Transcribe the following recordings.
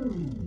Woo!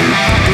Thank